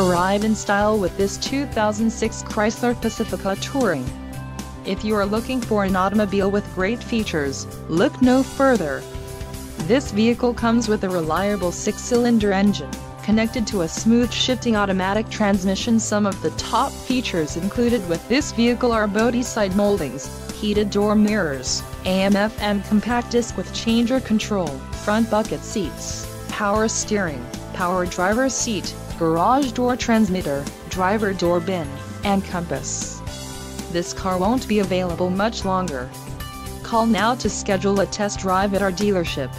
Arrive in style with this 2006 Chrysler Pacifica Touring. If you are looking for an automobile with great features, look no further. This vehicle comes with a reliable six-cylinder engine, connected to a smooth shifting automatic transmission. Some of the top features included with this vehicle are body side moldings, heated door mirrors, AM-FM compact disc with changer control, front bucket seats, power steering, power driver's seat, garage door transmitter, driver door bin, and compass. This car won't be available much longer. Call now to schedule a test drive at our dealership.